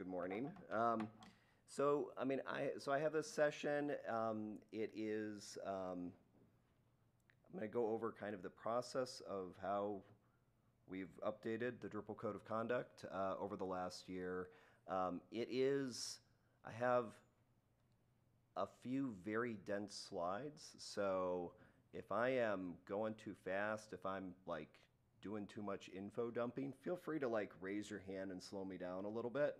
good morning. Um, so, I mean, I, so I have this session, um, it is, um, I'm gonna go over kind of the process of how we've updated the Drupal Code of Conduct, uh, over the last year. Um, it is, I have a few very dense slides, so if I am going too fast, if I'm like doing too much info dumping, feel free to like raise your hand and slow me down a little bit.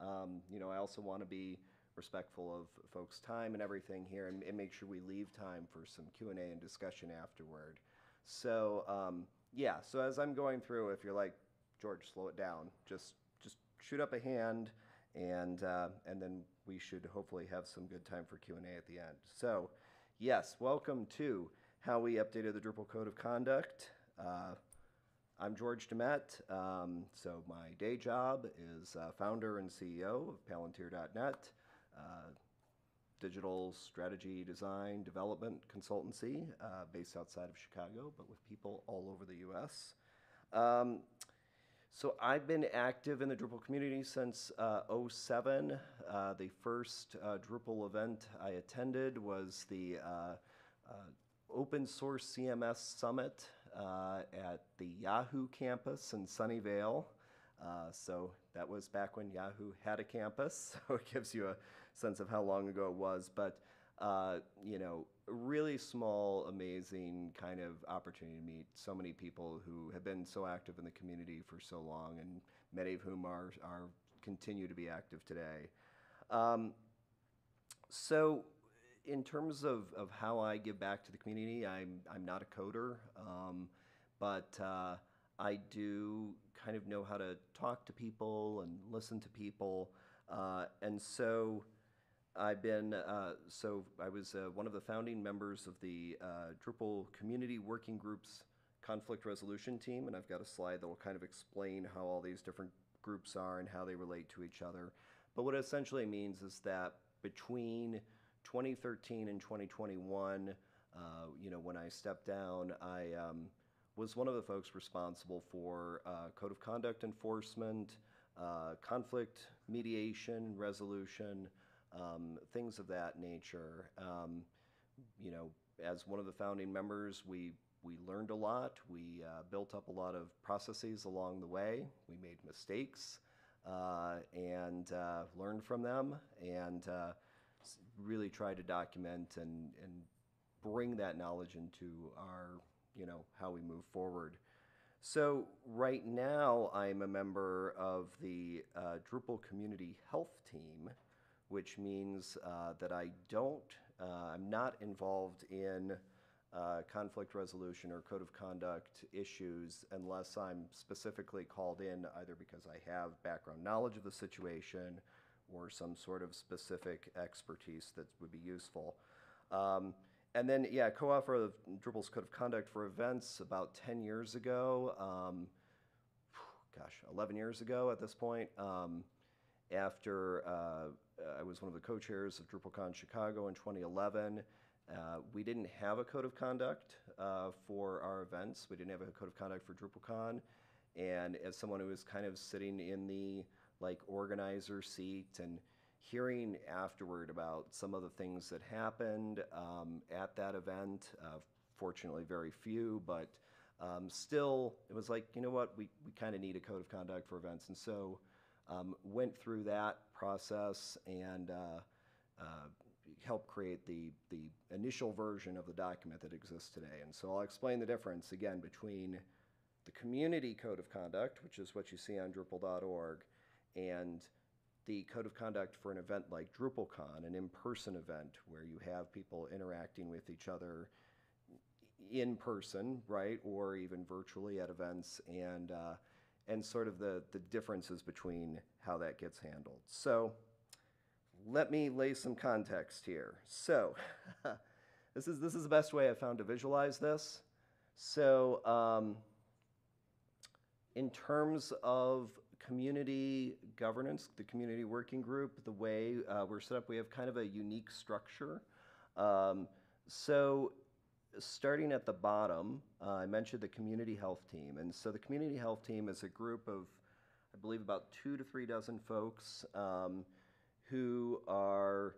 Um, you know, I also want to be respectful of folks' time and everything here, and, and make sure we leave time for some Q and A and discussion afterward. So um, yeah, so as I'm going through, if you're like George, slow it down, just just shoot up a hand, and uh, and then we should hopefully have some good time for Q and A at the end. So yes, welcome to how we updated the Drupal Code of Conduct. Uh, I'm George Demet. Um, so my day job is uh, founder and CEO of Palantir.net, uh, digital strategy design development consultancy uh, based outside of Chicago, but with people all over the U.S. Um, so I've been active in the Drupal community since uh, 07. Uh, the first uh, Drupal event I attended was the uh, uh, Open Source CMS Summit uh, at the Yahoo campus in Sunnyvale. Uh, so that was back when Yahoo had a campus, so it gives you a sense of how long ago it was. But uh, you know, really small, amazing kind of opportunity to meet so many people who have been so active in the community for so long, and many of whom are are continue to be active today. Um, so in terms of, of how I give back to the community, I'm, I'm not a coder, um, but uh, I do kind of know how to talk to people and listen to people. Uh, and so I've been, uh, so I was uh, one of the founding members of the uh, Drupal Community Working Group's conflict resolution team, and I've got a slide that will kind of explain how all these different groups are and how they relate to each other. But what it essentially means is that between 2013 and 2021, uh, you know, when I stepped down, I um, was one of the folks responsible for uh, code of conduct enforcement, uh, conflict mediation, resolution, um, things of that nature. Um, you know, as one of the founding members, we we learned a lot. We uh, built up a lot of processes along the way. We made mistakes uh, and uh, learned from them and really try to document and, and bring that knowledge into our, you know, how we move forward. So right now, I'm a member of the uh, Drupal Community Health Team, which means uh, that I don't, uh, I'm not involved in uh, conflict resolution or code of conduct issues unless I'm specifically called in either because I have background knowledge of the situation or some sort of specific expertise that would be useful. Um, and then, yeah, co-author of Drupal's Code of Conduct for Events about 10 years ago, um, gosh, 11 years ago at this point, um, after uh, I was one of the co-chairs of DrupalCon Chicago in 2011. Uh, we didn't have a code of conduct uh, for our events. We didn't have a code of conduct for DrupalCon. And as someone who was kind of sitting in the like organizer seat and hearing afterward about some of the things that happened um, at that event. Uh, fortunately, very few, but um, still, it was like, you know what, we, we kind of need a code of conduct for events. And so um, went through that process and uh, uh, helped create the, the initial version of the document that exists today. And so I'll explain the difference again between the community code of conduct, which is what you see on Drupal.org, and the code of conduct for an event like DrupalCon, an in-person event where you have people interacting with each other in person, right, or even virtually at events, and uh, and sort of the the differences between how that gets handled. So, let me lay some context here. So, this is this is the best way I found to visualize this. So. Um, in terms of community governance, the community working group, the way uh, we're set up, we have kind of a unique structure. Um, so starting at the bottom, uh, I mentioned the community health team. And so the community health team is a group of I believe, about two to three dozen folks um, who are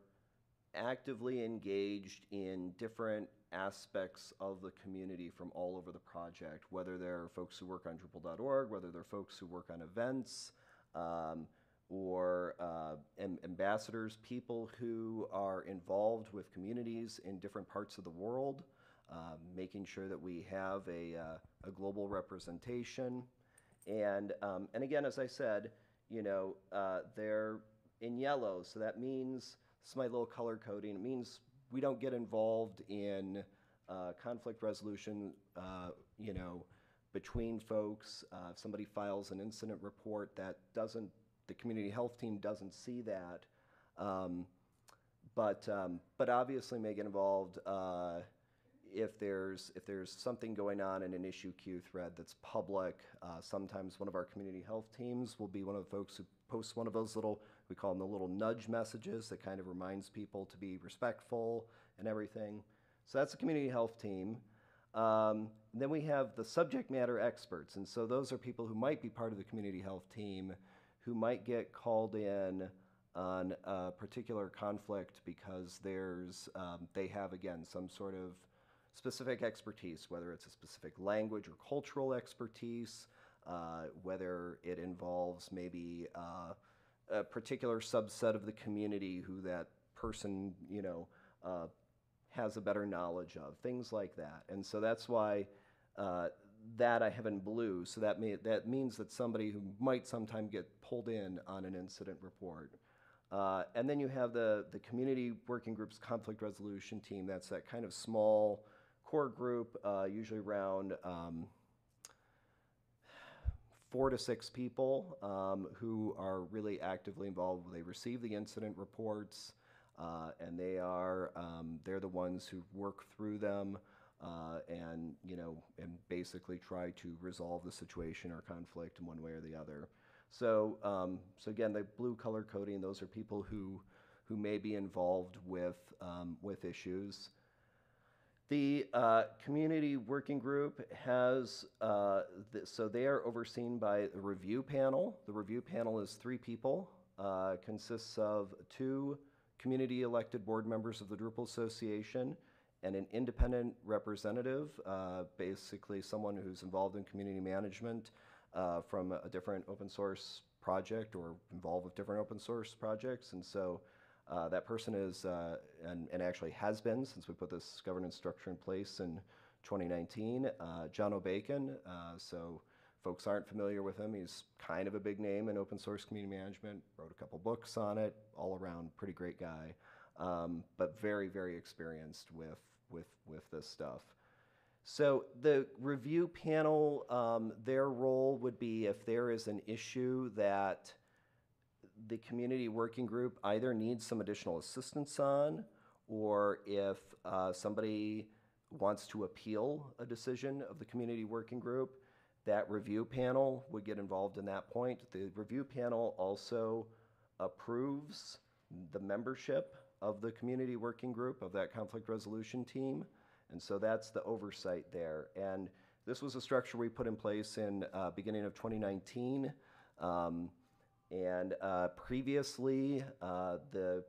actively engaged in different aspects of the community from all over the project, whether they're folks who work on Drupal.org, whether they're folks who work on events, um, or uh, am- ambassadors, people who are involved with communities in different parts of the world, um, making sure that we have a, uh, a global representation. And, um, and again, as I said, you know, uh, they're in yellow, so that means, is my little color coding, it means we don't get involved in uh, conflict resolution, uh, you know, between folks. Uh, if somebody files an incident report that doesn't, the community health team doesn't see that. Um, but, um, but obviously may get involved uh, if there's, if there's something going on in an issue queue thread that's public. Uh, sometimes one of our community health teams will be one of the folks who posts one of those little, we call them the little nudge messages that kind of reminds people to be respectful and everything. So that's the community health team. Um, then we have the subject matter experts, and so those are people who might be part of the community health team who might get called in on a particular conflict because there's um, they have again some sort of specific expertise, whether it's a specific language or cultural expertise, uh, whether it involves maybe uh, a particular subset of the community who that person you know uh, has a better knowledge of, things like that. And so that's why uh, that I have in blue. So that, may, that means that somebody who might sometime get pulled in on an incident report. Uh, and then you have the, the community working groups conflict resolution team. That's that kind of small core group, uh, usually around um, four to six people um, who are really actively involved. They receive the incident reports. Uh, and they are um, they're the ones who work through them uh, and you know and basically try to resolve the situation or conflict in one way or the other. So um, so again, the blue color coding those are people who who may be involved with um, with issues. The uh, community working group has, uh, th- so they are overseen by the review panel. The review panel is three people, uh, consists of two community elected board members of the Drupal Association, and an independent representative, uh, basically someone who's involved in community management uh, from a different open source project or involved with different open source projects. And so uh, that person is, uh, and, and actually has been since we put this governance structure in place in 2019, uh, Jono Bacon. Uh, so folks aren't familiar with him. He's kind of a big name in open source community management, wrote a couple books on it, all around pretty great guy, um, but very, very experienced with, with, with this stuff. So the review panel, um, their role would be if there is an issue that the community working group either needs some additional assistance on, or if uh, somebody wants to appeal a decision of the community working group, that review panel would get involved in that point. The review panel also approves the membership of the community working group of that conflict resolution team. And so that's the oversight there. And this was a structure we put in place in uh, beginning of 2019. Um, and uh, previously, uh, the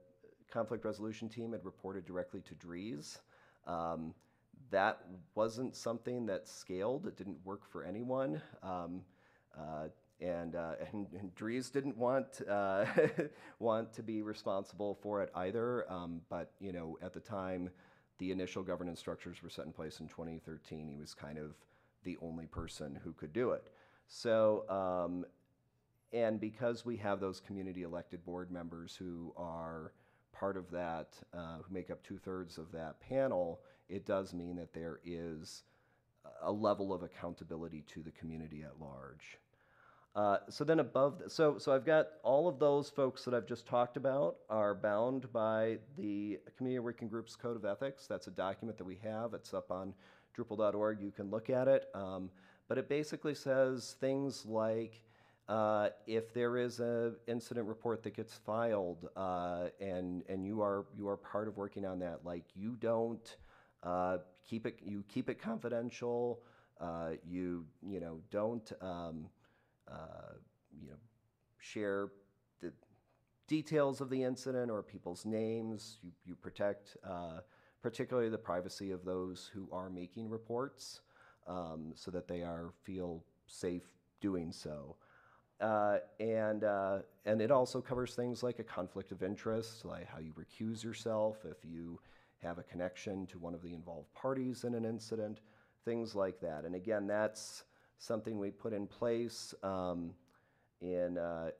conflict resolution team had reported directly to Dries. Um, that wasn't something that scaled. It didn't work for anyone. Um, uh, and, uh, and, and Dries didn't want uh, want to be responsible for it either. Um, but you know, at the time, the initial governance structures were set in place in 2013. He was kind of the only person who could do it. So, um, and because we have those community elected board members who are part of that, uh, who make up two thirds of that panel, it does mean that there is a level of accountability to the community at large. Uh, so then above, th- so so I've got all of those folks that I've just talked about are bound by the Community Working Groups Code of Ethics. That's a document that we have. It's up on Drupal.org. You can look at it. Um, but it basically says things like uh, if there is an incident report that gets filed uh, and and you are you are part of working on that, like you don't uh, keep it you keep it confidential. Uh, you you know don't um, uh, you know share the details of the incident or people's names. You, you protect uh, particularly the privacy of those who are making reports um, so that they are feel safe doing so. Uh, and uh, and it also covers things like a conflict of interest, like how you recuse yourself if you have a connection to one of the involved parties in an incident, things like that. And again, that's something we put in place um, in uh,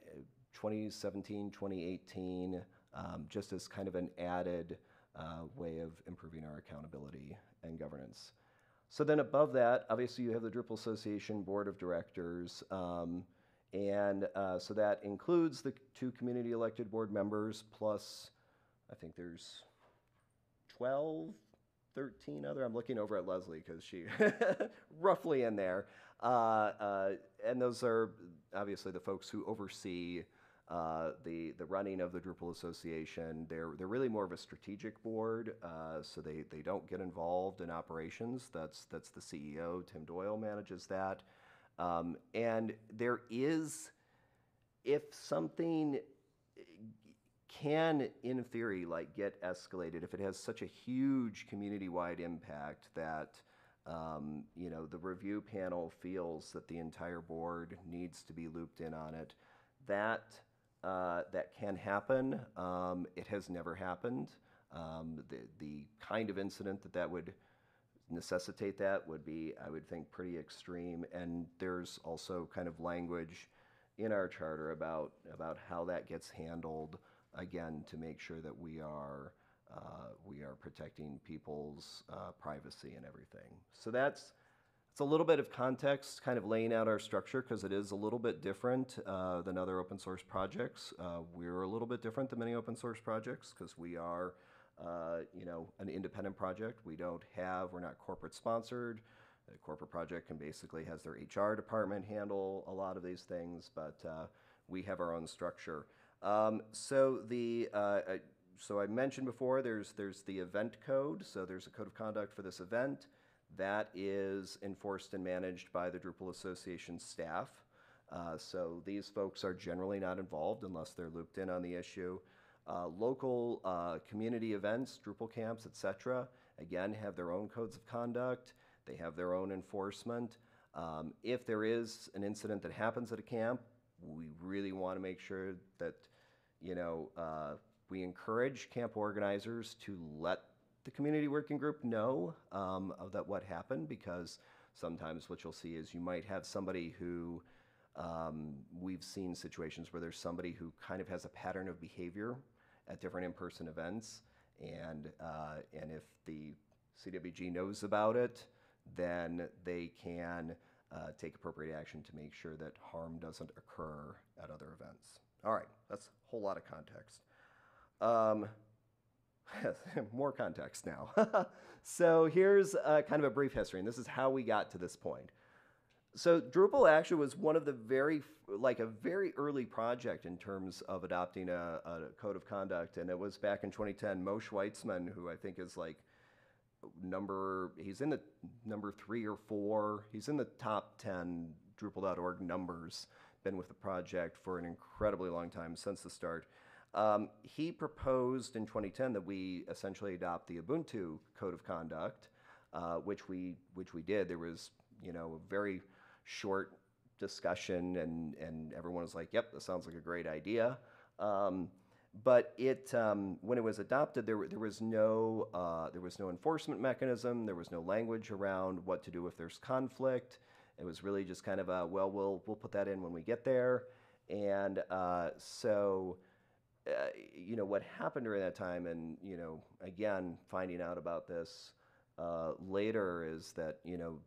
2017, 2018, um, just as kind of an added uh, way of improving our accountability and governance. So then above that, obviously you have the Drupal Association Board of Directors. Um, and uh, so that includes the two community elected board members plus, I think there's 12, 13 other. I'm looking over at Leslie because she roughly in there. Uh, uh, and those are obviously the folks who oversee uh, the the running of the Drupal Association. They're they're really more of a strategic board, uh, so they they don't get involved in operations. That's that's the CEO Tim Doyle manages that. Um, and there is, if something can, in theory, like get escalated, if it has such a huge community-wide impact that um, you know the review panel feels that the entire board needs to be looped in on it, that uh, that can happen. Um, it has never happened. Um, the the kind of incident that that would necessitate that would be, I would think, pretty extreme. And there's also kind of language in our charter about about how that gets handled. Again, to make sure that we are uh, we are protecting people's uh, privacy and everything. So that's it's a little bit of context, kind of laying out our structure because it is a little bit different uh, than other open source projects. Uh, we're a little bit different than many open source projects because we are uh, you know, an independent project. We don't have, we're not corporate sponsored. A corporate project can basically has their HR department handle a lot of these things, but uh, we have our own structure. Um, so the uh, so I mentioned before there's there's the event code. So there's a code of conduct for this event that is enforced and managed by the Drupal Association staff. Uh, so these folks are generally not involved unless they're looped in on the issue. Uh, local uh, community events, Drupal camps, etc., again, have their own codes of conduct. They have their own enforcement. Um, if there is an incident that happens at a camp, we really want to make sure that, you know, uh, we encourage camp organizers to let the community working group know um, of that what happened because sometimes what you'll see is you might have somebody who um, we've seen situations where there's somebody who kind of has a pattern of behavior at different in-person events. And, uh, and if the CWG knows about it, then they can uh, take appropriate action to make sure that harm doesn't occur at other events. All right, that's a whole lot of context. Um, more context now. so here's uh, kind of a brief history, and this is how we got to this point. So Drupal actually was one of the very, like a very early project in terms of adopting a, a code of conduct. And it was back in 2010, Moshe Weitzman, who I think is like number, he's in the number three or four. He's in the top 10 Drupal.org numbers, been with the project for an incredibly long time since the start. Um, he proposed in 2010 that we essentially adopt the Ubuntu code of conduct, uh, which we which we did. There was you know a very short discussion, and, and everyone was like, yep, that sounds like a great idea. Um, but it, um, when it was adopted, there, there, was no, uh, there was no enforcement mechanism. There was no language around what to do if there's conflict. It was really just kind of a, well, we'll, we'll put that in when we get there. And uh, so, uh, you know, what happened during that time, and, you know, again, finding out about this uh, later is that, you know,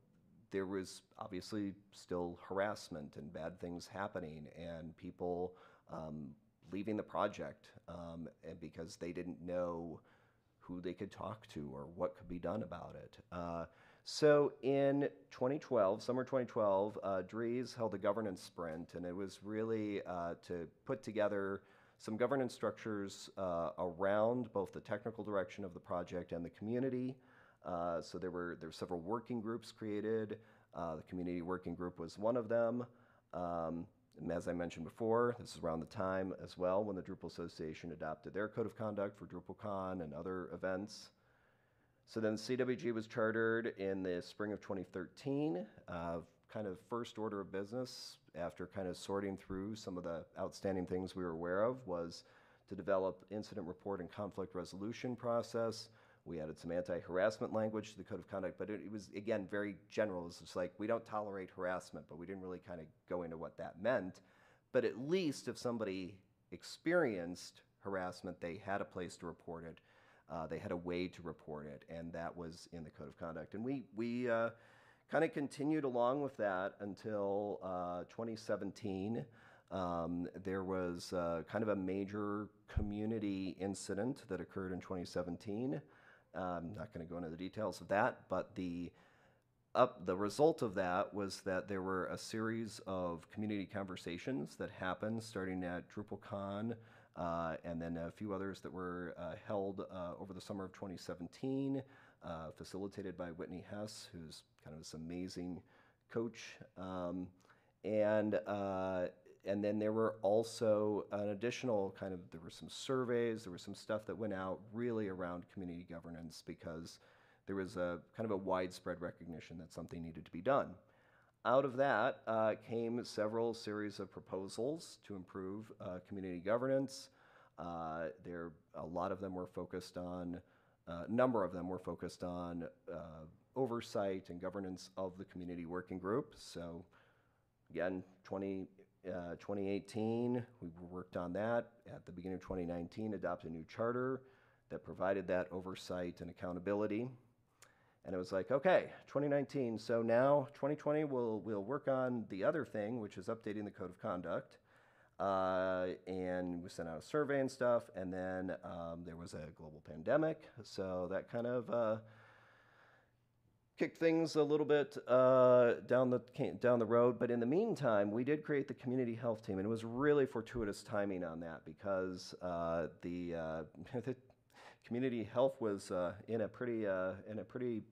there was obviously still harassment and bad things happening and people um, leaving the project um, because they didn't know who they could talk to or what could be done about it. Uh, so in 2012, summer 2012, uh, Dries held a governance sprint, and it was really uh, to put together some governance structures uh, around both the technical direction of the project and the community. Uh, so there were there were several working groups created. Uh, the community working group was one of them. Um, as I mentioned before, this is around the time as well when the Drupal Association adopted their code of conduct for DrupalCon and other events. So then CWG was chartered in the spring of 2013. Uh, kind of first order of business after kind of sorting through some of the outstanding things we were aware of was to develop incident report and conflict resolution process. We added some anti-harassment language to the code of conduct, but it, it was again very general. It was just like we don't tolerate harassment, but we didn't really kind of go into what that meant. But at least if somebody experienced harassment, they had a place to report it. Uh, they had a way to report it, and that was in the code of conduct. And we we uh, kind of continued along with that until uh, 2017. Um, there was uh, kind of a major community incident that occurred in 2017. I'm not going to go into the details of that, but the up the result of that was that there were a series of community conversations that happened starting at DrupalCon uh, and then a few others that were uh, held uh, over the summer of 2017, uh, facilitated by Whitney Hess, who's kind of this amazing coach. Um, and uh, and then there were also an additional kind of there were some surveys, there was some stuff that went out really around community governance because there was a kind of a widespread recognition that something needed to be done. Out of that uh, came several series of proposals to improve uh, community governance. Uh, there, a lot of them were focused on, a uh, number of them were focused on uh, oversight and governance of the community working group. So, again, 20, uh, 2018, we worked on that. At the beginning of 2019, adopted a new charter that provided that oversight and accountability. And it was like, okay, 2019. So now 2020, we'll we'll work on the other thing, which is updating the code of conduct. Uh, and we sent out a survey and stuff. And then um, there was a global pandemic, so that kind of uh, kicked things a little bit uh, down the down the road. But in the meantime, we did create the community health team, and it was really fortuitous timing on that because uh, the, uh, the community health was uh, in a pretty uh, in a pretty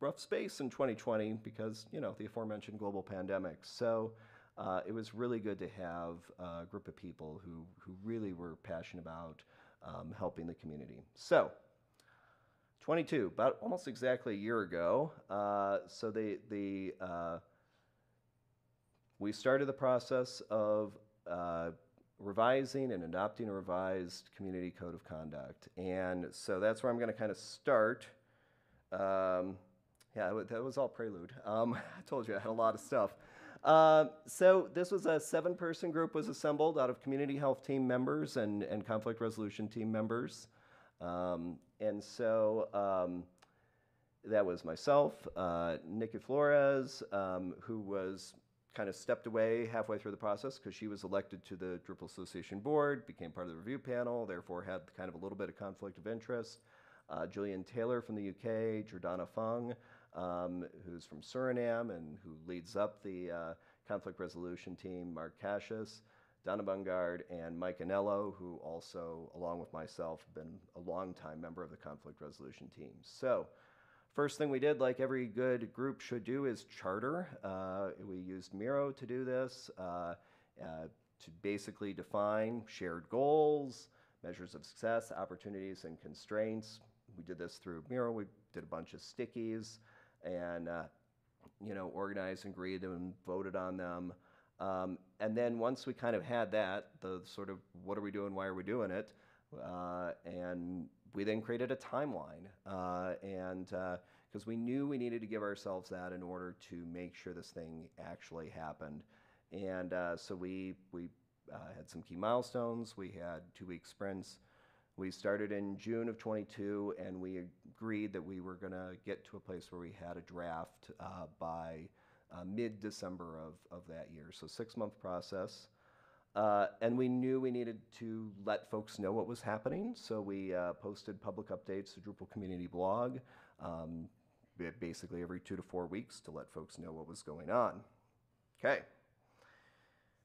rough space in 2020 because, you know, the aforementioned global pandemic. So uh, it was really good to have a group of people who, who really were passionate about um, helping the community. So, 22, about almost exactly a year ago. Uh, so the, the, uh, we started the process of uh, revising and adopting a revised community code of conduct. And so that's where I'm going to kind of start. Um, yeah, that was all prelude. Um, I told you I had a lot of stuff. Uh, so this was a seven-person group was assembled out of community health team members and, and conflict resolution team members. Um, and so um, that was myself, uh, Nikki Flores, um, who was kind of stepped away halfway through the process because she was elected to the Drupal Association board, became part of the review panel, therefore had kind of a little bit of conflict of interest. Uh, Julian Taylor from the UK, Jordana Fung, um, who's from Suriname and who leads up the uh, conflict resolution team, Mark Casias, Donna Bungard, and Mike Anello, who also, along with myself, have been a longtime member of the conflict resolution team. So, first thing we did, like every good group should do, is charter. Uh, we used Miro to do this, uh, uh to basically define shared goals, measures of success, opportunities, and constraints. We did this through Miro. We did a bunch of stickies and uh, you know organized and agreed and voted on them. Um, and then once we kind of had that, the sort of what are we doing, why are we doing it, uh, and we then created a timeline, uh, and because uh, we knew we needed to give ourselves that in order to make sure this thing actually happened, and uh, so we we uh, had some key milestones. We had two week sprints. We started in June of 22, and we agreed that we were going to get to a place where we had a draft uh, by uh, mid December of, of that year. So, six month process. Uh, and we knew we needed to let folks know what was happening. So, we uh, posted public updates to Drupal community blog um, basically every two to four weeks to let folks know what was going on. Okay.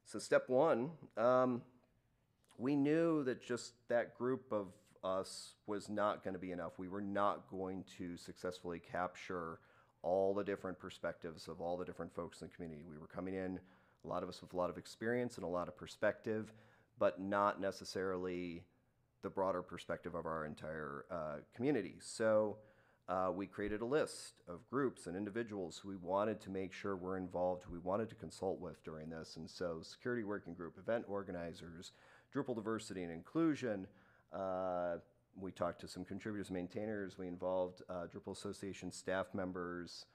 So, step one. Um, we knew that just that group of us was not going to be enough. We were not going to successfully capture all the different perspectives of all the different folks in the community. We were coming in a lot of us with a lot of experience and a lot of perspective, but not necessarily the broader perspective of our entire uh, community. So uh, we created a list of groups and individuals who we wanted to make sure were involved, who we wanted to consult with during this. And so, security working group, event organizers, Drupal diversity and inclusion. Uh, we talked to some contributors, maintainers. We involved uh, Drupal Association staff members.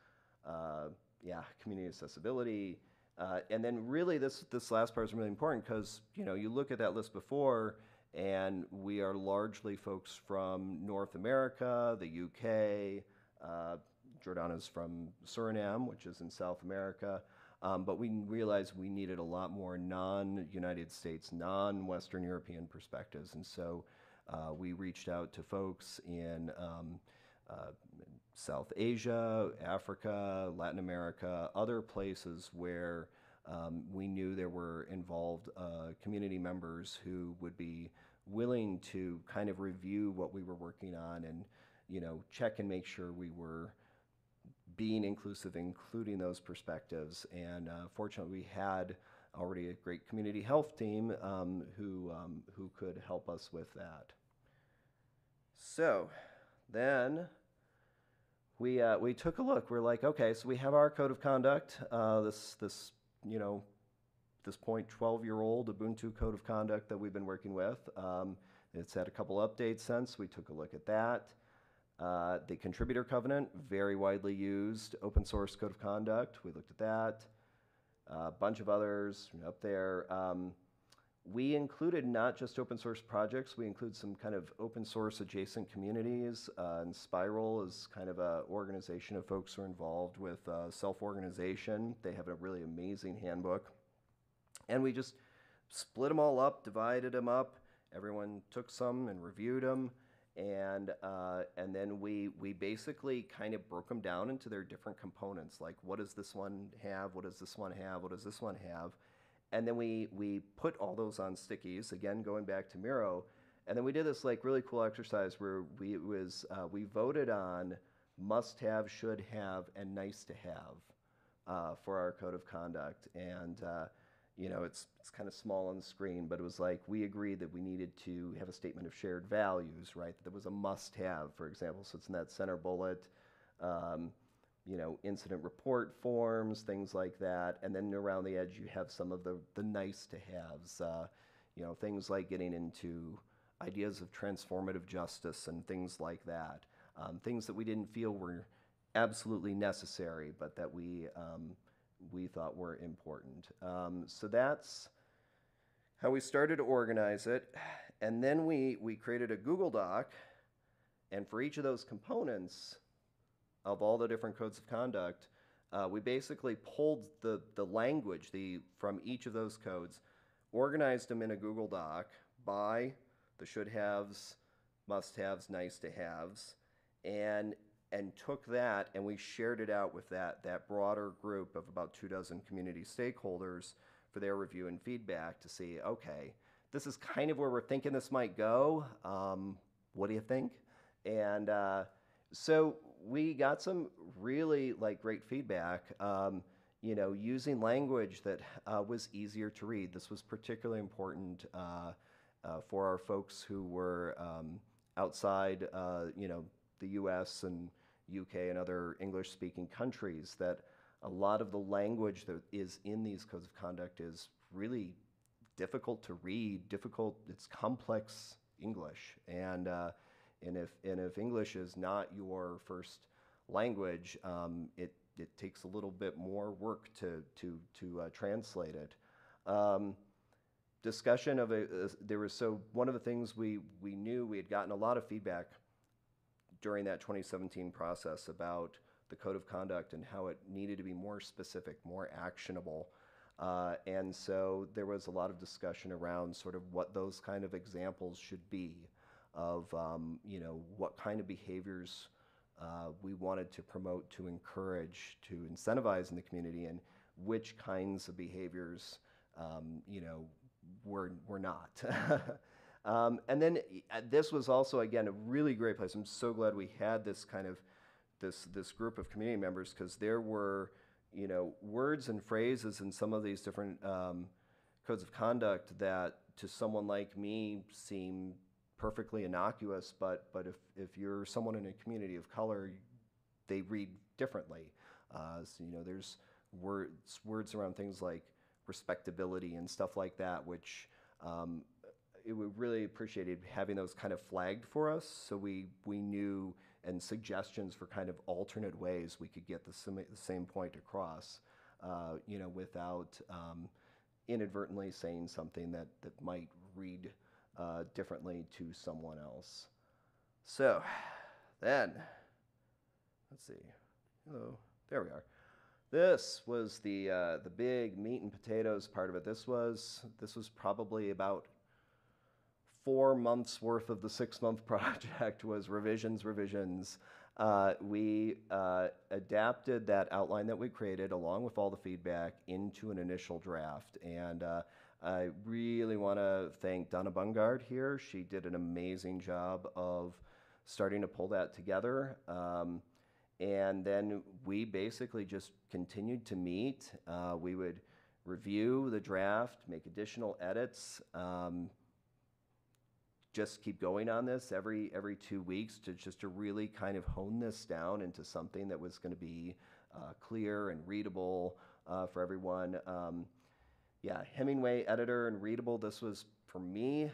Uh, yeah, community accessibility. Uh, and then really this, this last part is really important because, you know, you look at that list before and we are largely folks from North America, the UK, uh, Jordana's from Suriname, which is in South America. Um, but we realized we needed a lot more non-United States, non-Western European perspectives. And so uh, we reached out to folks in um, uh, South Asia, Africa, Latin America, other places where um, we knew there were involved uh, community members who would be willing to kind of review what we were working on and you know check and make sure we were being inclusive, including those perspectives. And uh, fortunately, we had already a great community health team um, who um, who could help us with that. So then we uh, we took a look. We're like, okay, so we have our code of conduct. Uh, this this you know this point 12 year old Ubuntu code of conduct that we've been working with. Um, it's had a couple updates since. We took a look at that. Uh, the contributor covenant, very widely used open source code of conduct. We looked at that. A bunch of others up there. Um, we included not just open source projects, we include some kind of open source adjacent communities. Uh, Enspiral is kind of an organization of folks who are involved with uh, self organization. They have a really amazing handbook. And we just split them all up, divided them up. Everyone took some and reviewed them. And, uh, and then we, we basically kind of broke them down into their different components. Like, what does this one have? What does this one have? What does this one have? And then we, we put all those on stickies, again, going back to Miro. And then we did this like really cool exercise where we, was, uh, we voted on must have, should have, and nice to have uh, for our code of conduct. And uh, you know, it's, it's kind of small on the screen, but it was like we agreed that we needed to have a statement of shared values, right? That was a must have, for example. So it's in that center bullet, um, you know, incident report forms, things like that. And then around the edge, you have some of the, the nice to haves, uh, you know, things like getting into ideas of transformative justice and things like that. Um, things that we didn't feel were absolutely necessary, but that we, um, we thought were important. Um, so that's how we started to organize it. And then we, we created a Google Doc, and for each of those components of all the different codes of conduct, uh, we basically pulled the, the language the, from each of those codes, organized them in a Google Doc by the should haves, must haves, nice to haves, and and took that and we shared it out with that, that broader group of about two dozen community stakeholders for their review and feedback to see, okay, this is kind of where we're thinking this might go. Um, what do you think? And uh, so we got some really like great feedback. Um, you know, using language that uh, was easier to read. This was particularly important uh, uh for our folks who were um, outside, uh, you know, the U.S. and UK and other English speaking countries that a lot of the language that is in these codes of conduct is really difficult to read, difficult, it's complex English. And, uh, and, if, and if English is not your first language, um, it, it takes a little bit more work to, to, to uh, translate it. Um, discussion of a, uh, there was so one of the things we, we knew we had gotten a lot of feedback during that 2017 process about the code of conduct and how it needed to be more specific, more actionable. Uh, and so there was a lot of discussion around sort of what those kind of examples should be of, um, you know, what kind of behaviors uh, we wanted to promote, to encourage, to incentivize in the community, and which kinds of behaviors, um, you know, were, were not. Um, and then uh, this was also, again, a really great place. I'm so glad we had this kind of, this, this group of community members because there were you know, words and phrases in some of these different um, codes of conduct that to someone like me seem perfectly innocuous, but but if if you're someone in a community of color, they read differently. Uh, so, you know, there's words words around things like respectability and stuff like that, which um, it would really appreciated having those kind of flagged for us, so we we knew and suggestions for kind of alternate ways we could get the, sim- the same point across, uh, you know, without um, inadvertently saying something that that might read uh, differently to someone else. So, then, let's see. Hello, there we are. This was the uh, the big meat and potatoes part of it. This was this was probably about four months worth of the six month project was revisions, revisions. Uh, we uh, adapted that outline that we created along with all the feedback into an initial draft. And uh, I really want to thank Donna Bungard here. She did an amazing job of starting to pull that together. Um, and then we basically just continued to meet. Uh, we would review the draft, make additional edits. Um, just keep going on this every every two weeks to just to really kind of hone this down into something that was going to be uh, clear and readable uh, for everyone. Um, yeah, Hemingway editor and readable. This was for me.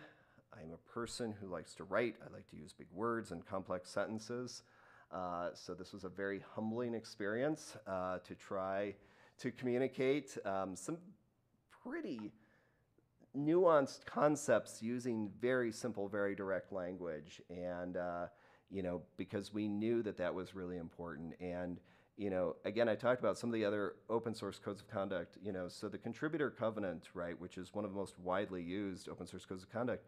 I'm a person who likes to write. I like to use big words and complex sentences. Uh, so this was a very humbling experience uh, to try to communicate um, some pretty nuanced concepts using very simple, very direct language. And, uh, you know, because we knew that that was really important. And, you know, again, I talked about some of the other open source codes of conduct, you know, so the contributor covenant, right, which is one of the most widely used open source codes of conduct,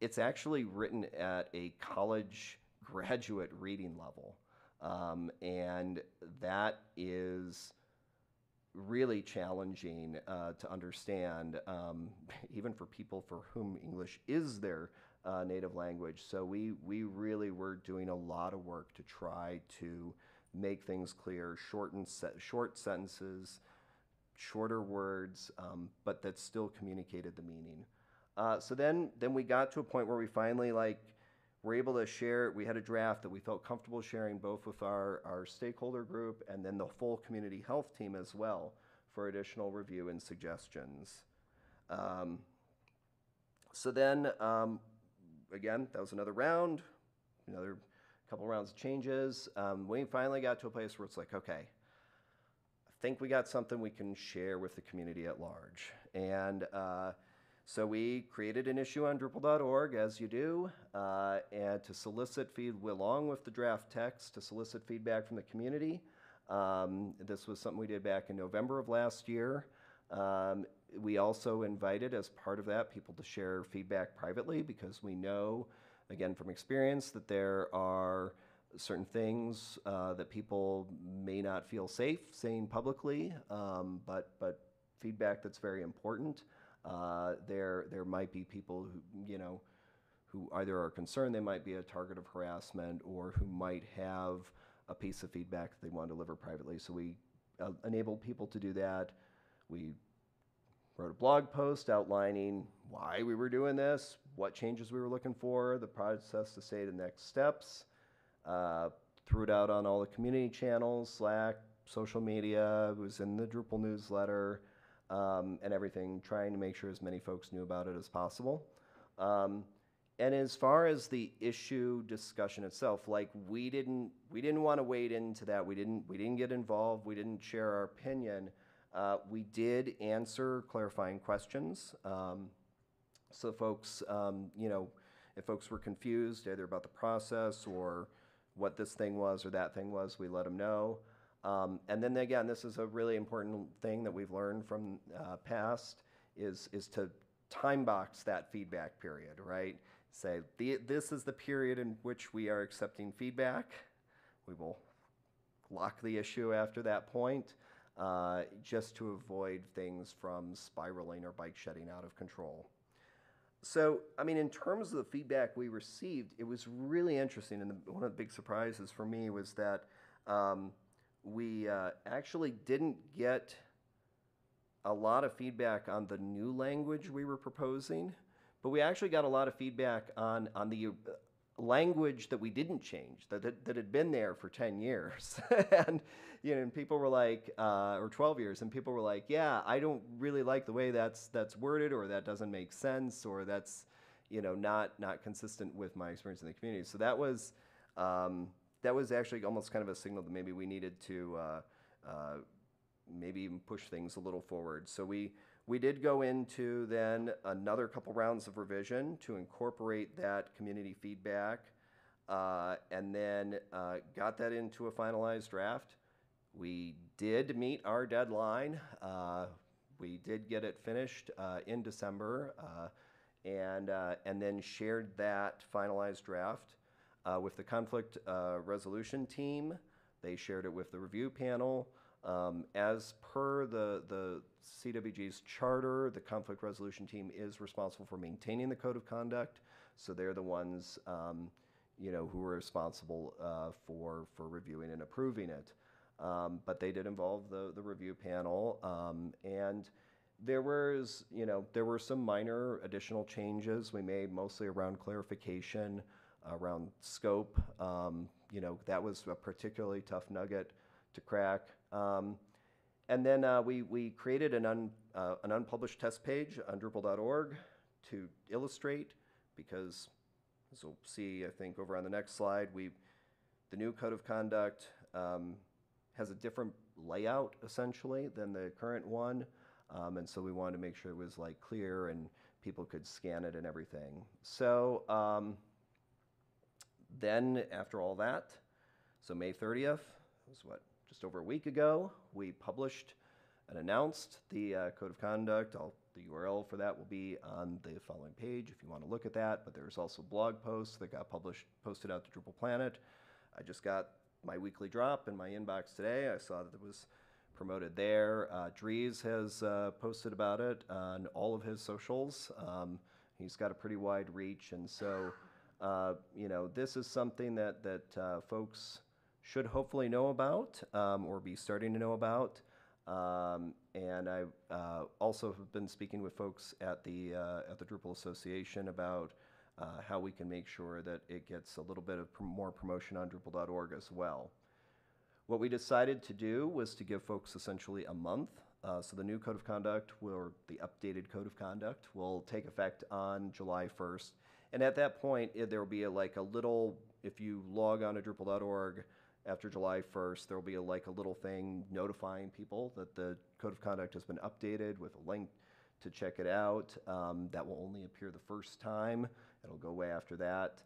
it's actually written at a college graduate reading level. Um, and that is really challenging uh, to understand, um, even for people for whom English is their uh, native language. So we, we really were doing a lot of work to try to make things clear, shorten se- short sentences, shorter words, um, but that still communicated the meaning. Uh, so then, then we got to a point where we finally like were able to share. We had a draft that we felt comfortable sharing both with our, our stakeholder group and then the full community health team as well for additional review and suggestions. Um, so then, um, again, that was another round, another couple rounds of changes. Um, we finally got to a place where it's like, okay, I think we got something we can share with the community at large. And uh, so we created an issue on Drupal.org, as you do, uh, and to solicit feed along with the draft text to solicit feedback from the community. Um, this was something we did back in November of last year. Um, we also invited, as part of that, people to share feedback privately because we know, again from experience, that there are certain things uh, that people may not feel safe saying publicly, um, but but feedback that's very important. Uh, there, there might be people who, you know, who either are concerned they might be a target of harassment or who might have a piece of feedback that they want to deliver privately. So we uh, enabled people to do that. We wrote a blog post outlining why we were doing this, what changes we were looking for, the process to say the next steps. Uh, threw it out on all the community channels, Slack, social media. It was in the Drupal newsletter um, and everything, trying to make sure as many folks knew about it as possible. Um, and as far as the issue discussion itself, like we didn't we didn't want to wade into that. We didn't we didn't get involved. We didn't share our opinion. Uh, we did answer clarifying questions. Um, so folks, um, you know, if folks were confused either about the process or what this thing was or that thing was, we let them know. Um, and then again, this is a really important thing that we've learned from uh, past is, is to time box that feedback period, right? Say, the, this is the period in which we are accepting feedback. We will lock the issue after that point, uh, just to avoid things from spiraling or bike shedding out of control. So, I mean, in terms of the feedback we received, it was really interesting. And the, one of the big surprises for me was that um, we uh, actually didn't get a lot of feedback on the new language we were proposing, but we actually got a lot of feedback on on the uh, language that we didn't change that that, that had been there for 10 years. And you know and people were like uh, or 12 years and people were like yeah i don't really like the way that's that's worded or that doesn't make sense or that's you know not not consistent with my experience in the community. So that was um, that was actually almost kind of a signal that maybe we needed to uh, uh, maybe even push things a little forward. So we we did go into then another couple rounds of revision to incorporate that community feedback, uh, and then uh, got that into a finalized draft. We did meet our deadline. Uh, we did get it finished uh, in December, and and then shared that finalized draft with the conflict resolution team. They shared it with the review panel. Um, as per the, the CWG's charter, the conflict resolution team is responsible for maintaining the code of conduct. So they're the ones, um, you know, who are responsible uh, for, for reviewing and approving it. Um, but they did involve the, the review panel. Um, and there was, you know, there were some minor additional changes we made, mostly around clarification, around scope. Um, you know, that was a particularly tough nugget to crack. Um, and then uh, we, we created an, un, uh, an unpublished test page on Drupal.org to illustrate because, as we'll see, I think over on the next slide, we the new code of conduct um, has a different layout essentially than the current one, um, and so we wanted to make sure it was like clear and people could scan it and everything. So um, then after all that, so May 30th was what just over a week ago, we published and announced the uh, code of conduct. I'll, the URL for that will be on the following page if you want to look at that. But there's also blog posts that got published, posted out to Drupal Planet. I just got my weekly drop in my inbox today. I saw that it was promoted there. Uh, Dries has uh, posted about it on all of his socials. Um, he's got a pretty wide reach, and so uh, you know this is something that that uh, folks should hopefully know about um, or be starting to know about. Um, and I uh, also have been speaking with folks at the uh, at the Drupal Association about uh, how we can make sure that it gets a little bit of pr more promotion on Drupal.org as well. What we decided to do was to give folks essentially a month. So the new code of conduct, or the updated code of conduct, will take effect on July 1st. And at that point, it, there will be a, like a little, if you log on to Drupal.org, after July 1st, there will be a, like a little thing notifying people that the code of conduct has been updated with a link to check it out. Um, that will only appear the first time. It'll go away after that.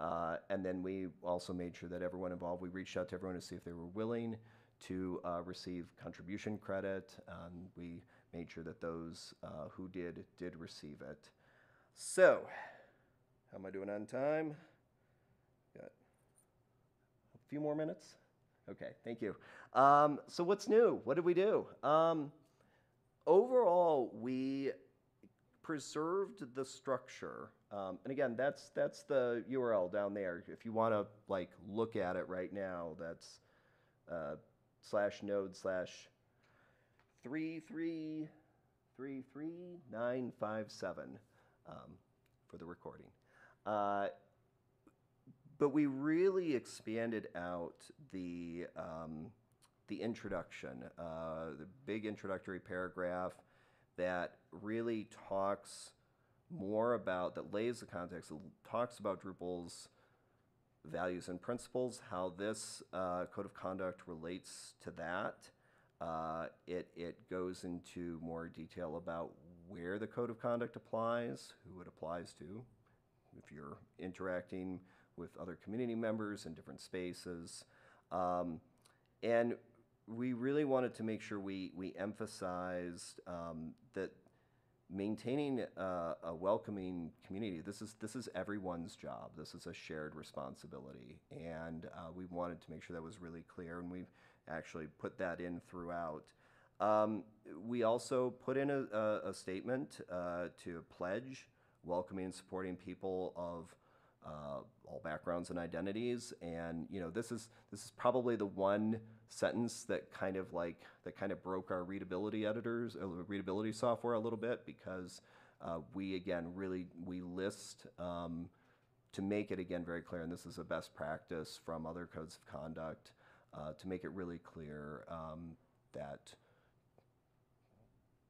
Uh, and then we also made sure that everyone involved, we reached out to everyone to see if they were willing to uh, receive contribution credit. Um, we made sure that those uh, who did, did receive it. So, how am I doing on time? Got a few more minutes? Okay, thank you. Um, so what's new? What did we do? Um, overall, we preserved the structure. Um, and again, that's that's the URL down there. If you want to like look at it right now, that's uh, slash node slash three three three three nine five seven um, for the recording. Uh, but we really expanded out the um, the introduction, uh, the big introductory paragraph that really talks more about that lays the context, talks about Drupal's values and principles, how this uh, code of conduct relates to that. Uh, it, it goes into more detail about where the code of conduct applies, who it applies to, if you're interacting with other community members in different spaces. Um, and we really wanted to make sure we, we emphasized um, that maintaining a, a, welcoming community, this is, this is everyone's job. This is a shared responsibility. And uh, we wanted to make sure that was really clear, and we've actually put that in throughout. Um, we also put in a, a, a statement uh, to pledge welcoming and supporting people of uh, all backgrounds and identities. And you know, this is this is probably the one sentence that kind of like that kind of broke our readability editors, uh, readability software a little bit because uh, we again really we list. Um, to make it again very clear, and this is a best practice from other codes of conduct, uh, to make it really clear um, that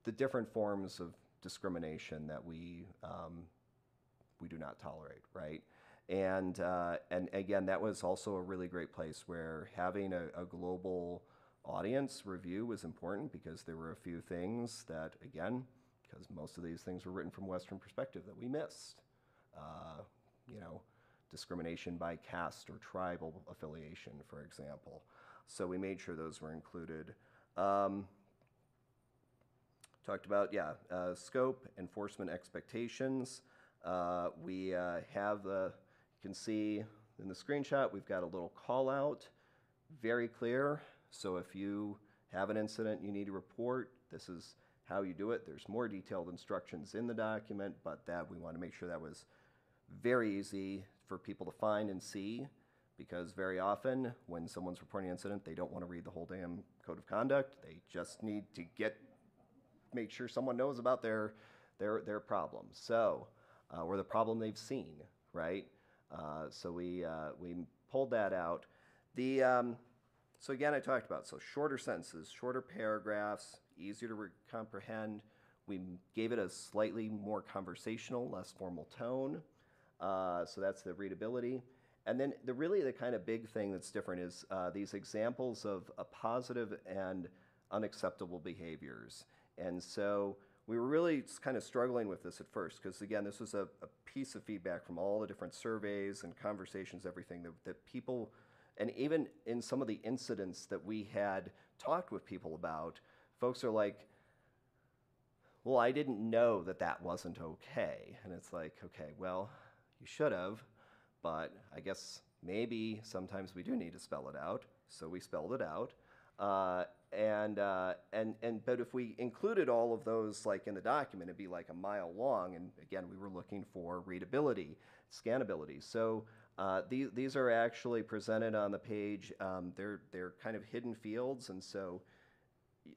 the different forms of discrimination that we um, we do not tolerate, right? And uh, and again, that was also a really great place where having a, a global audience review was important because there were a few things that again, because most of these things were written from Western perspective that we missed. Uh, you know, discrimination by caste or tribal affiliation, for example. So we made sure those were included. Um, talked about, yeah, uh, scope, enforcement expectations. Uh, we uh, have the, you can see in the screenshot, we've got a little call out, very clear. So if you have an incident you need to report, this is how you do it. There's more detailed instructions in the document, but that we want to make sure that was very easy for people to find and see because very often when someone's reporting an incident, they don't want to read the whole damn code of conduct. They just need to get make sure someone knows about their their their problem. So, uh, or the problem they've seen, right? Uh, so we uh, we pulled that out. The um, so again, I talked about so shorter sentences, shorter paragraphs, easier to re- comprehend. We gave it a slightly more conversational, less formal tone. Uh, so that's the readability. And then the really the kind of big thing that's different is uh, these examples of a positive and unacceptable behaviors. And so we were really kind of struggling with this at first because again, this was a, a, piece of feedback from all the different surveys and conversations, everything that, that people, and even in some of the incidents that we had talked with people about, folks are like, well, I didn't know that that wasn't okay. And it's like, okay, well, you should have, but I guess maybe sometimes we do need to spell it out. So we spelled it out. Uh, and uh, and and but if we included all of those like in the document, it'd be like a mile long. And again, we were looking for readability, scannability. So uh, these these are actually presented on the page. Um, they're they're kind of hidden fields, and so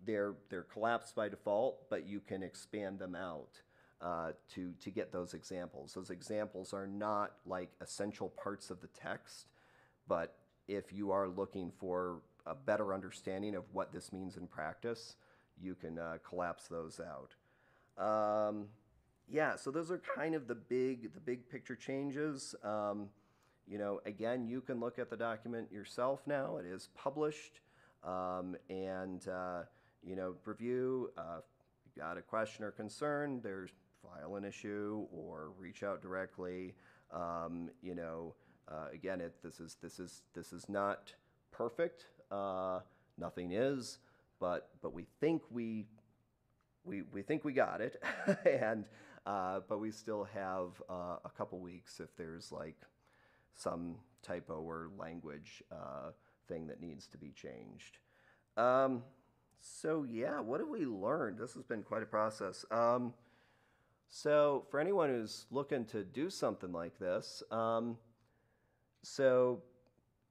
they're they're collapsed by default, but you can expand them out. Uh, to, to get those examples. Those examples are not like essential parts of the text, but if you are looking for a better understanding of what this means in practice, you can uh, collapse those out. Um, yeah, so those are kind of the big the big picture changes. Um, you know, again, you can look at the document yourself now. It is published, um, and uh, you know, review. Uh, got a question or concern, there's file an issue or reach out directly. Um, you know, uh, again, it, this is this is this is not perfect. Uh, nothing is, but but we think we we we think we got it, and uh, but we still have uh, a couple weeks if there's like some typo or language uh, thing that needs to be changed. Um, so yeah, what have we learned? This has been quite a process. Um, so for anyone who's looking to do something like this, um, so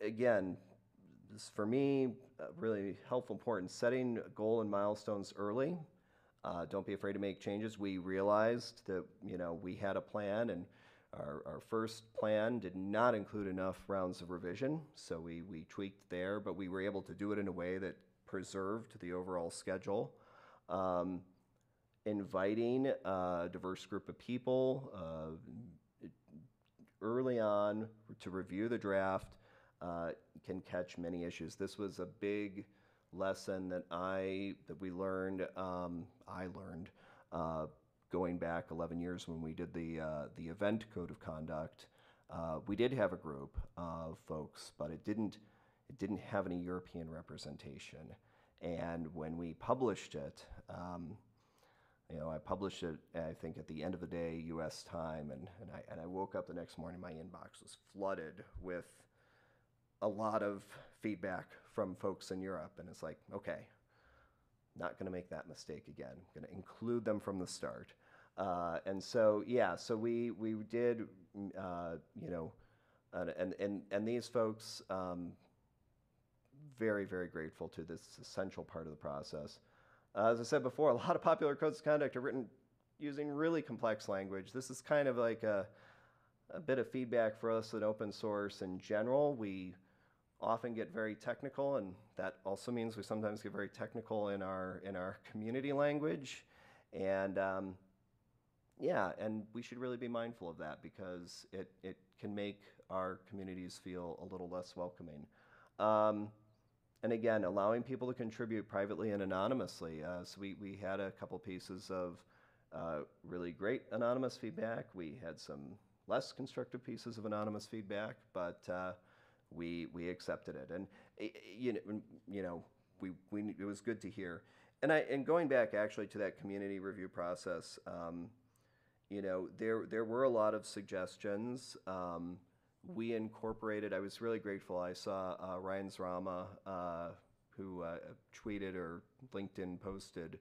again, for me uh, really helpful, important. Setting goal and milestones early. Uh, don't be afraid to make changes. We realized that you know we had a plan, and our, our first plan did not include enough rounds of revision, so we we tweaked there, but we were able to do it in a way that preserved the overall schedule. Um, inviting a diverse group of people uh, early on to review the draft uh, can catch many issues. This was a big lesson that I that we learned. Um, I learned uh, going back 11 years when we did the uh, the event code of conduct. Uh, we did have a group of folks, but it didn't it didn't have any European representation. And when we published it, um, you know, I published it, I think, at the end of the day, U.S. time, and, and, I, and I woke up the next morning, my inbox was flooded with a lot of feedback from folks in Europe, and it's like, okay, not going to make that mistake again. I'm going to include them from the start. Uh, and so, yeah, so we, we did, uh, you know, and, and, and, and these folks, um, very, very grateful to this essential part of the process. Uh, as I said before, a lot of popular codes of conduct are written using really complex language. This is kind of like a, a bit of feedback for us in open source in general. We often get very technical, and that also means we sometimes get very technical in our in our community language. And um, yeah, and we should really be mindful of that because it, it can make our communities feel a little less welcoming. Um, and again, allowing people to contribute privately and anonymously. Uh, so we, we had a couple pieces of uh, really great anonymous feedback. We had some less constructive pieces of anonymous feedback, but uh, we we accepted it, and you know, you know, we, we it was good to hear. And I and going back actually to that community review process, um, you know, there there were a lot of suggestions. Um, we incorporated. I was really grateful. I saw uh, Ryan Szrama, uh, who uh, tweeted or LinkedIn posted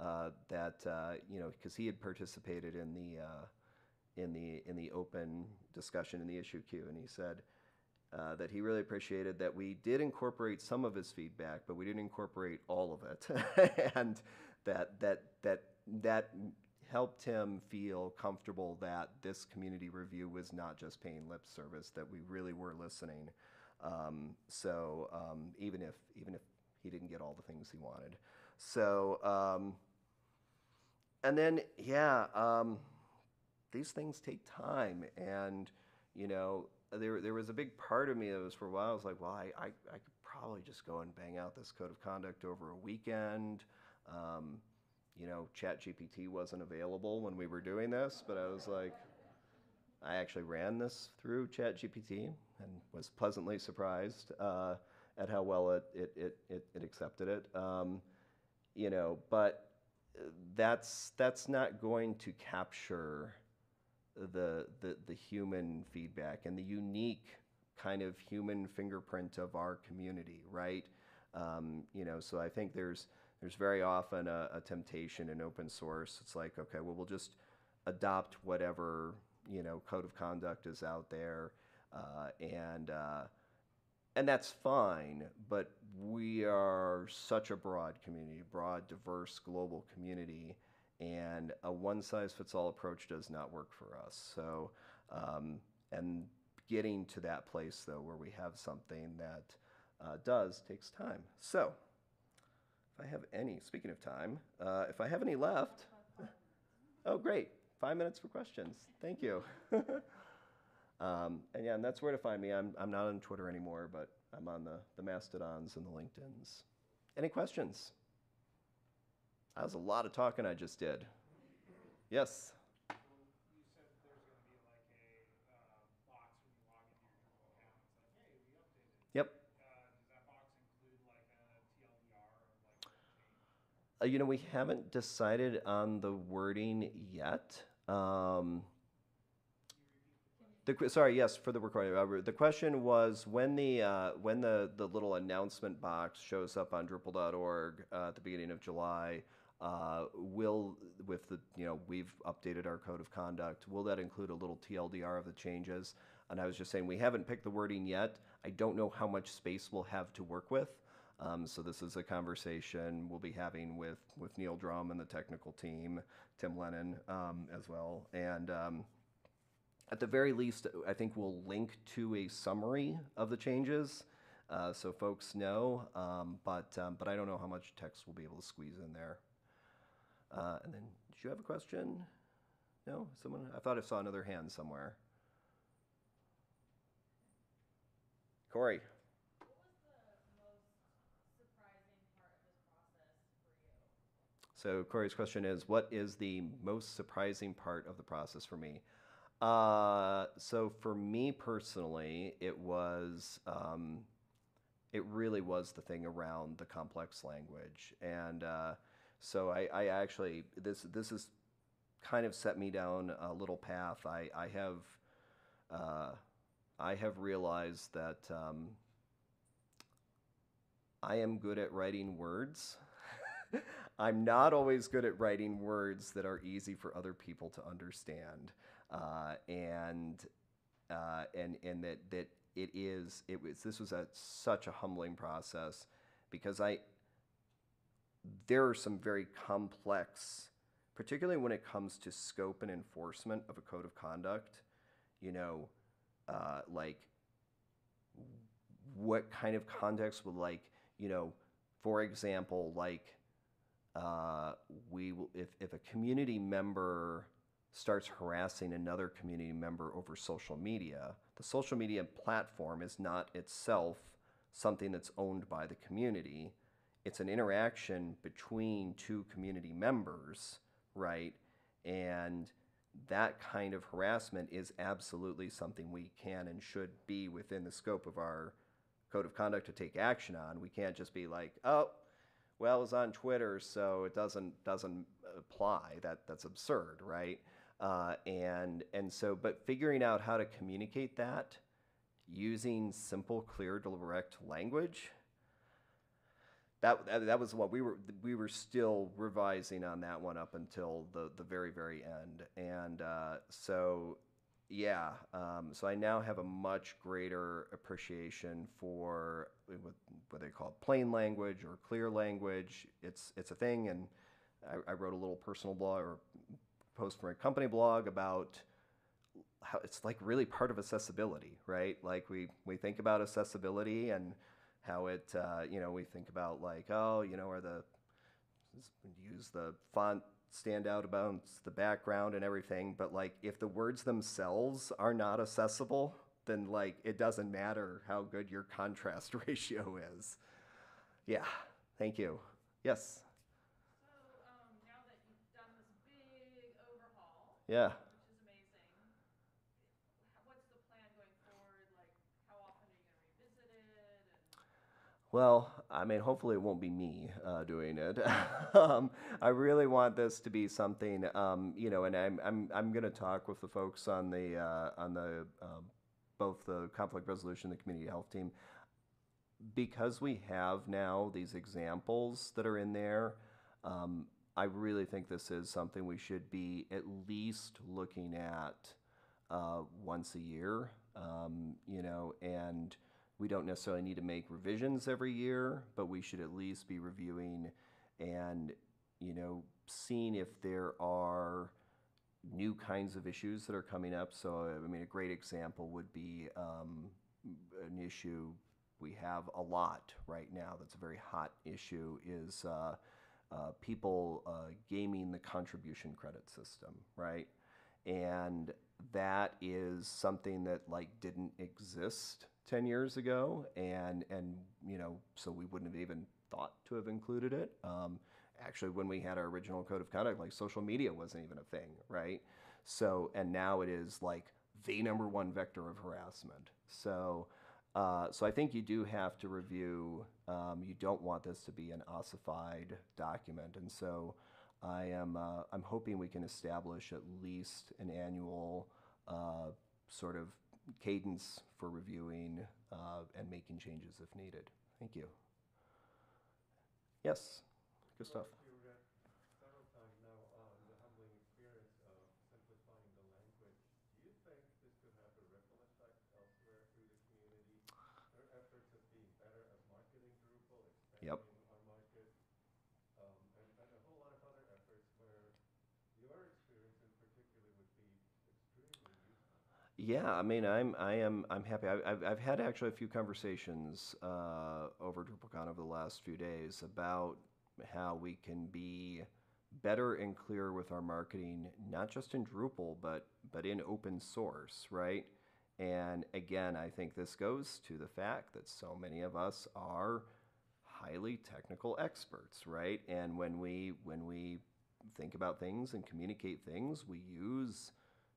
uh, that uh, you know because he had participated in the uh, in the in the open discussion in the issue queue, and he said uh, that he really appreciated that we did incorporate some of his feedback, but we didn't incorporate all of it, and that that that that helped him feel comfortable that this community review was not just paying lip service, that we really were listening. Um, so um, even if even if he didn't get all the things he wanted, so um, and then yeah, um, these things take time, and you know there there was a big part of me that was for a while I was like, well, I I, I could probably just go and bang out this code of conduct over a weekend. Um, you know, ChatGPT wasn't available when we were doing this, but I was like, I actually ran this through ChatGPT and was pleasantly surprised uh, at how well it it it, it, it accepted it. Um, you know, but that's that's not going to capture the, the the human feedback and the unique kind of human fingerprint of our community, right? Um, you know, so I think there's there's very often a, a, temptation in open source. It's like, okay, well, we'll just adopt whatever you know code of conduct is out there, uh, and uh, and that's fine. But we are such a broad community, broad, diverse, global community, and a one-size-fits-all approach does not work for us. So, um, and getting to that place though, where we have something that uh, does takes time. So. If I have any, speaking of time, uh, if I have any left. Oh, great. Five minutes for questions. Thank you. um, and yeah, and that's where to find me. I'm, I'm not on Twitter anymore, but I'm on the, the Mastodons and the LinkedIns. Any questions? That was a lot of talking I just did. Yes? Yep. Uh, you know, we haven't decided on the wording yet. Um, the, sorry, yes, for the recording. Uh, the question was when the uh, when the, the little announcement box shows up on Drupal.org uh, at the beginning of July, uh, will with the you know we've updated our code of conduct. Will that include a little TLDR of the changes? And I was just saying we haven't picked the wording yet. I don't know how much space we'll have to work with. Um, so this is a conversation we'll be having with with Neil Drumm and the technical team, Tim Lehnen um, as well, and um, at the very least, I think we'll link to a summary of the changes. Uh, so folks know, um, but um, but I don't know how much text we'll be able to squeeze in there. Uh, and then, did you have a question? No, someone. I thought I saw another hand somewhere. Corey. So Corey's question is, what is the most surprising part of the process for me? Uh, so for me personally, it was, um, it really was the thing around the complex language. And uh, so I, I actually, this, this has kind of set me down a little path. I, I have, uh, I have realized that um, I am good at writing words. I'm not always good at writing words that are easy for other people to understand, uh, and uh, and and that that it is it was this was a such a humbling process because I there are some very complex, particularly when it comes to scope and enforcement of a code of conduct. You know, uh, like what kind of context would like you know, for example, like uh, we will, if if a community member starts harassing another community member over social media, the social media platform is not itself something that's owned by the community. It's an interaction between two community members, right? And that kind of harassment is absolutely something we can and should be within the scope of our code of conduct to take action on. We can't just be like, oh, well, it was on Twitter, so it doesn't doesn't apply. That that's absurd, right? Uh, and and so, but figuring out how to communicate that using simple, clear, direct language. That, that, that was what we were we were still revising on that one up until the the very very end. And uh, so yeah um, so I now have a much greater appreciation for what, what they call plain language or clear language. It's it's a thing. And I, I wrote a little personal blog or post for a company blog about how it's like really part of accessibility right? Like we we think about accessibility and how it uh, you know we think about like oh you know are the use the font stand out about the background and everything but like if the words themselves are not accessible then like it doesn't matter how good your contrast ratio is. Yeah. Thank you. Yes. So, um, now that you've done this big overhaul, yeah which is amazing, h- what's the plan going forward? Like, how often are you gonna revisit it? And Well, I mean, hopefully it won't be me uh, doing it. um, I really want this to be something, um, you know, and I'm I'm I'm going to talk with the folks on the uh, on the um both the conflict resolution, and the community health team, because we have now these examples that are in there. Um, I really think this is something we should be at least looking at uh, once a year, um, you know, and we don't necessarily need to make revisions every year, but we should at least be reviewing and, you know, seeing if there are new kinds of issues that are coming up. So, I mean, a great example would be um, an issue we have a lot right now that's a very hot issue is uh, uh, people uh, gaming the contribution credit system, right? And that is something that like didn't exist 10 years ago and and you know so we wouldn't have even thought to have included it um, actually when we had our original code of conduct like social media wasn't even a thing right so and now it is like the number one vector of harassment so uh, so I think you do have to review. Um, you don't want this to be an ossified document, and so I am. Uh, I'm hoping we can establish at least an annual uh, sort of cadence for reviewing uh, and making changes if needed. Thank you. Yes, good stuff. You read several times now on the humbling experience of simplifying the language. Do you think this could have a ripple effect elsewhere through the community? There are efforts of being better at marketing Drupal, Yep. expanding our market, um, and, and a whole lot of other efforts where your experience in particular would be extremely useful. Yeah, I mean, I'm, I am, I'm happy. I, I've, I've had actually a few conversations uh, over DrupalCon over the last few days about how we can be better and clearer with our marketing, not just in Drupal, but but in open source, right? And again, I think this goes to the fact that so many of us are highly technical experts, right? And when we when we think about things and communicate things, we use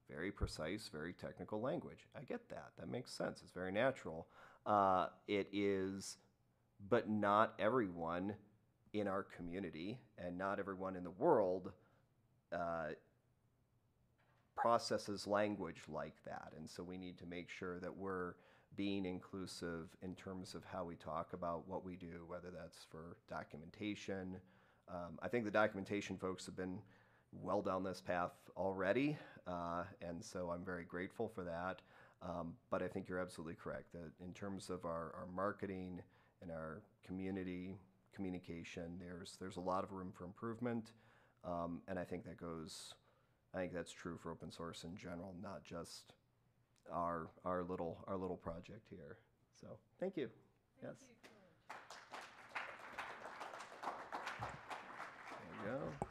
very precise, very technical language. I get that. That makes sense. It's very natural. Uh, it is, but not everyone in our community and not everyone in the world uh, processes language like that. And so we need to make sure that we're being inclusive in terms of how we talk about what we do, whether that's for documentation, Um, I think the documentation folks have been well down this path already, uh, and so I'm very grateful for that. Um, but I think you're absolutely correct that in terms of our, our marketing and our community communication, there's there's a lot of room for improvement, um, and I think that goes. I think that's true for open source in general, not just our our little our little project here. So thank you. Thank Yes. you, There you go.